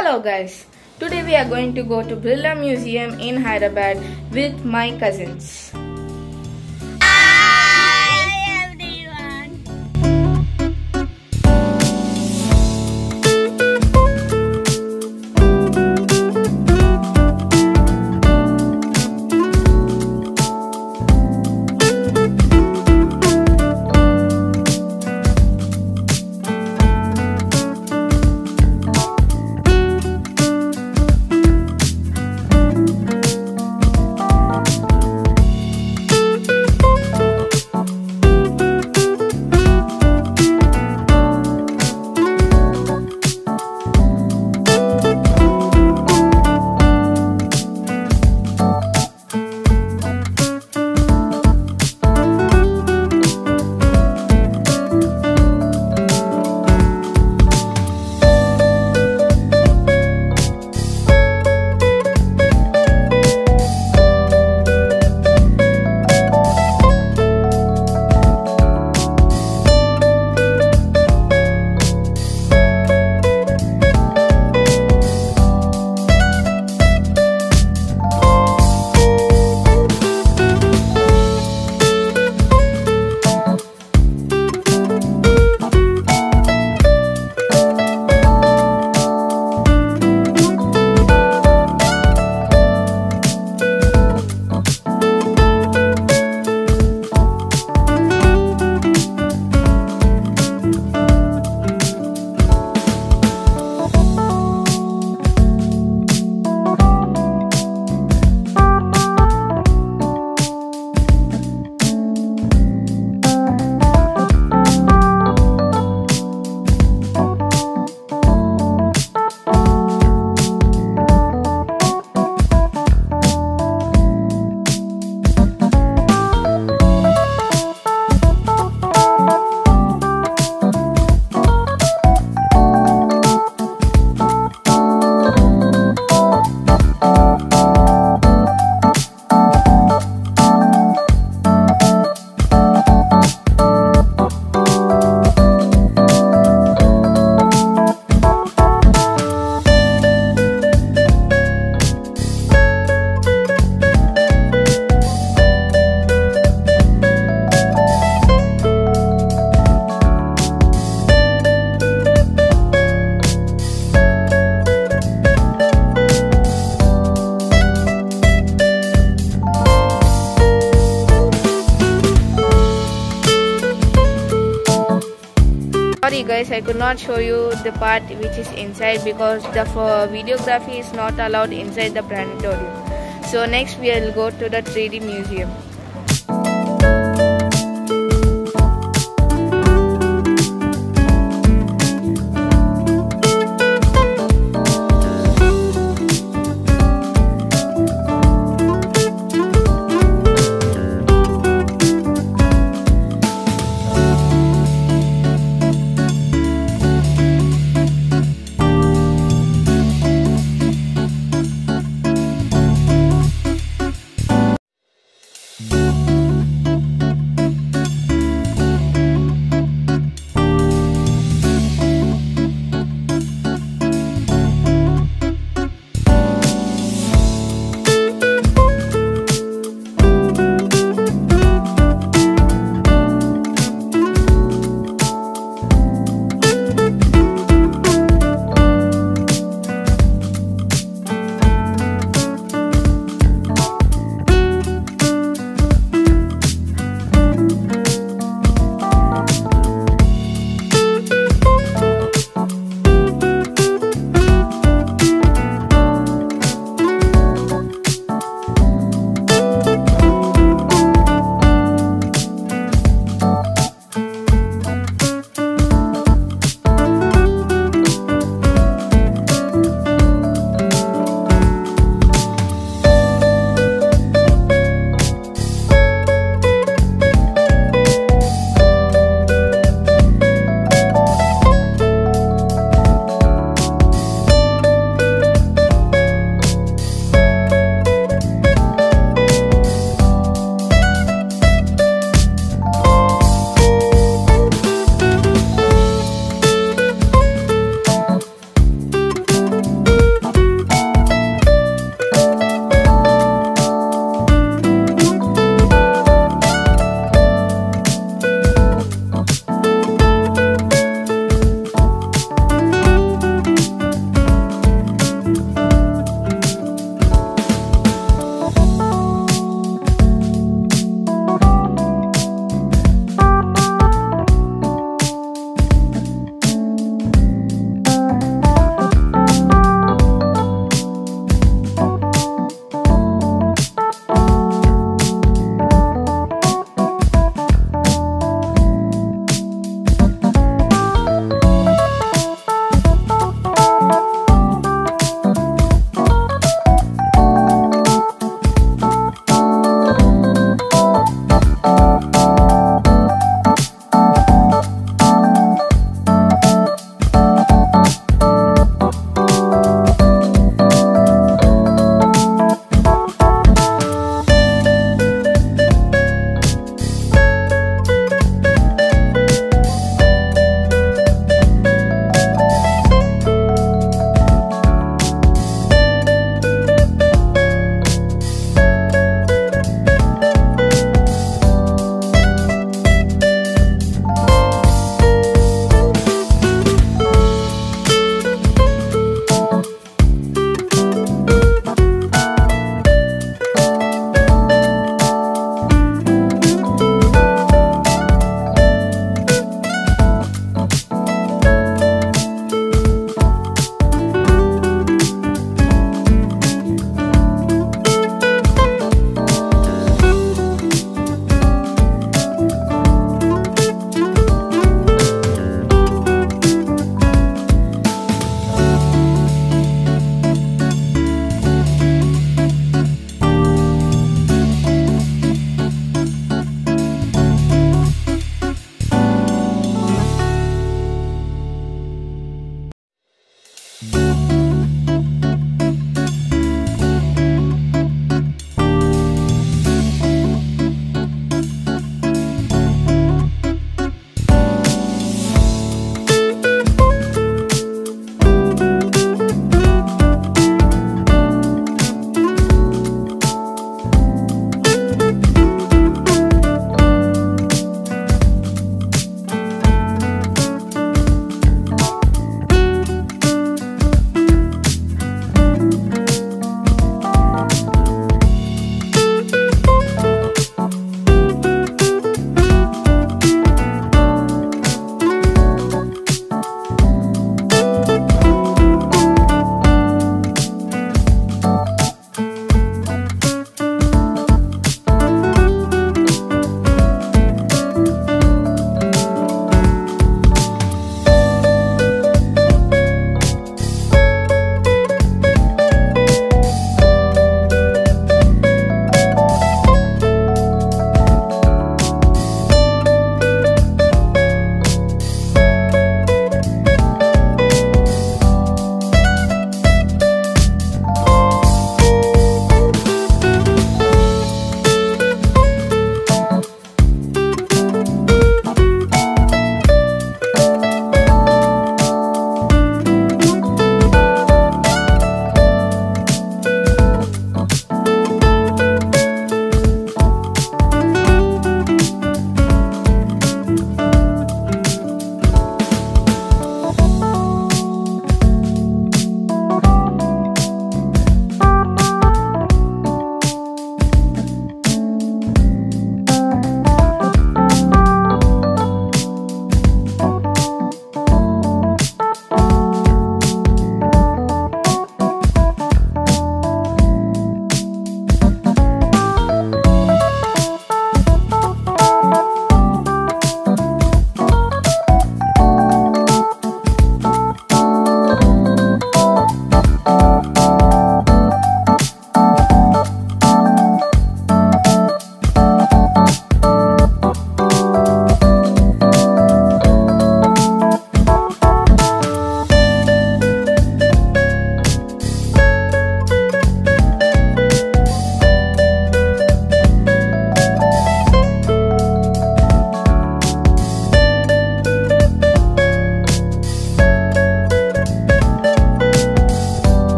Hello guys, today we are going to go to Birla Museum in Hyderabad with my cousins. Sorry guys, I could not show you the part which is inside because the videography is not allowed inside the planetarium. So next we will go to the 3D museum.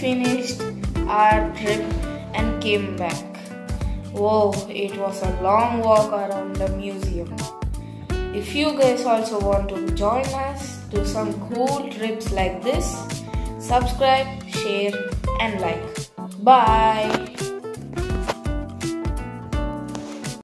Finished our trip and came back. Whoa, it was a long walk around the museum. If you guys also want to join us to some cool trips like this, subscribe, share, and like. Bye.